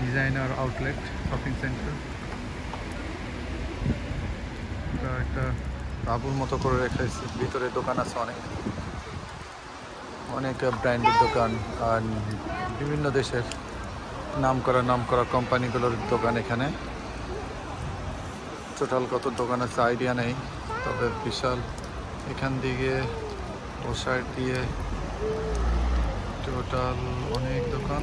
Designer outlet shopping centre এটা একটা তাঁবুর মতো করে রেখেছে ভিতরে দোকান আছে অনেক। অনেক ব্র্যান্ডের দোকান আর বিভিন্ন দেশের নাম করা নাম করা কোম্পানিগুলোর দোকান এখানে। টোটাল কত দোকান আছে আইডিয়া নেই। তবে বিশাল। এখান দিকে ও সাইড দিয়ে টোটাল অনেক দোকান।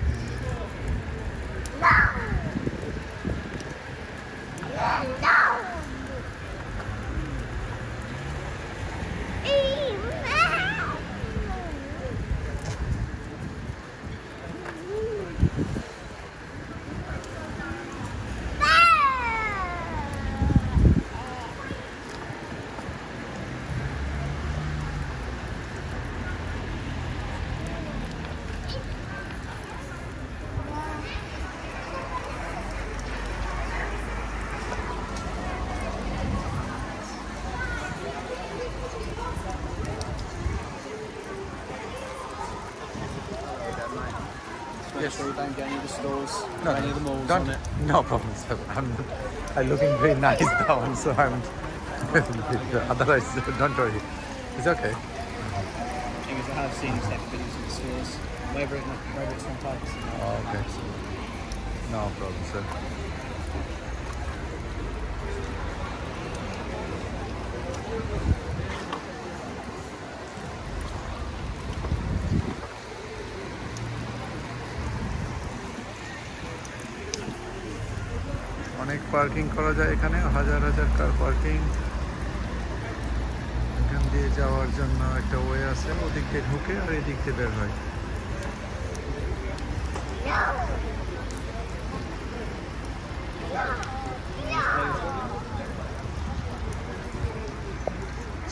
Yes. Sure you don't get any of the stores, No, any of the malls don't, on it. no problem, sir. I'm, I'm looking very nice one, so I'm. Otherwise, don't worry. It's okay. thing is, I have seen exec videos in the stores, whether, it, whether it's from Pakistan Oh, okay. No problem, sir. অনেক parking করা যায় এখানে, হাজার হাজার car parking. এখান দিয়ে যাওয়ার জন্য একটা ওয়ে আছে, ওদিক দিয়ে ঢুকে আর এদিক দিয়ে বের হয়।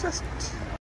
Just